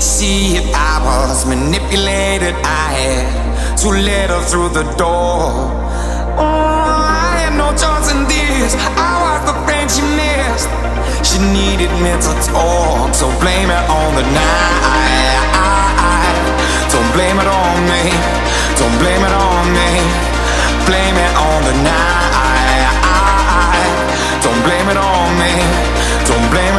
Can't see it? I was manipulated. I had to let her through the door. Oh, I had no choice in this. I was the friend she missed. She needed mental talk, so blame it on the night. Don't blame it on me. Don't blame it on me. Blame it on the night. Don't blame it on me. Don't blame